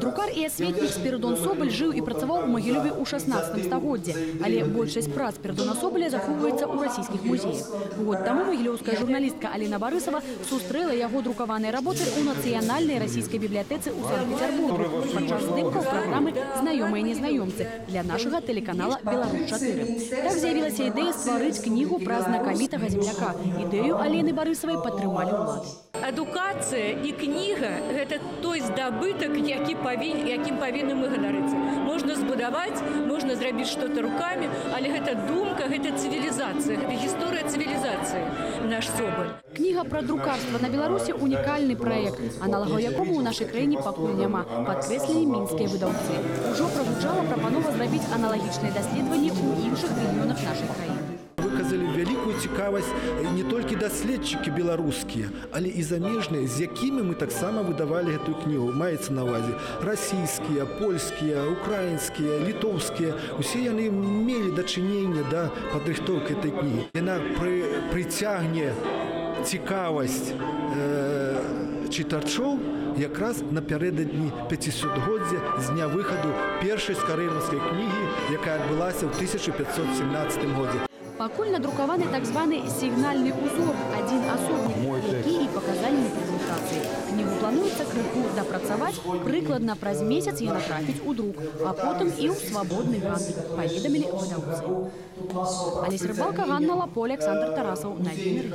Друкар і асветнік Спіридон Соболь жыў і працаваў у Магілёве ў 16 стагоддзе, але большасць прац Спіридона Соболя захоўваецца ў расійскіх музеях. Год таму магілёўская журналістка Алена Барысава сустрэла яго друкаваныя работы ў нацыянальнай расійскай бібліятэцы ў Санкт-Петербургу падчас здымкаў праграмы «Знаёмыя незнаёмцы» для нашага тэлеканала «Беларусь-4». Так з'явілася ідэя стварыць кнігу пра знакамітага земляка. Ідэю Алены Барысавай падтрымалі ўлады. Адукацыя і кніга гэта той здабытак, які павін, якім павінны мы ганарыцца. Можна збудаваць, можна зрабіць што-то рукамі, але гэта думка, гэта цывілізацыя, гэта гісторыя цывілізацыі наш соболь. Кніга пра друкарства на Беларусі унікальны праект, аналагаў якому ў нашай краіне пакуль няма, падкрэслілі мінскія выдаўцы. Ужо прагучала прапанова зрабіць аналагічныя даследаванні ў іншых рэгіёнах вялікую цікавасць не толькі даследчыкі беларускія але і замежныя з якімі мы таксама выдавалі гэтую кнігу. Маецца на увазе расійскія польскія украінскія літоўскія. Усе яны мелі дачыненне да падрыхтоўкі этой кнігі. Яна пры, прыцягне цікавасць э, чытачоў якраз напярэдадні 500годдзя з дня выхаду першай скарынаўскай кнігі якая адбылася ў 1517 годзе Пакуль надрукаваны так званы сігнальны узор, адзін асобнік, які і паказальны прэзентацыі. Кнігу плануецца крыху дапрацаваць, прыкладна праз месяц яна трапіць у друк, а потым і ў свабодны гандаль, паведамілі выдаўцы. Алесь Рыбалка, Ганна Лаполь, Александр Тарасаў, Навіны.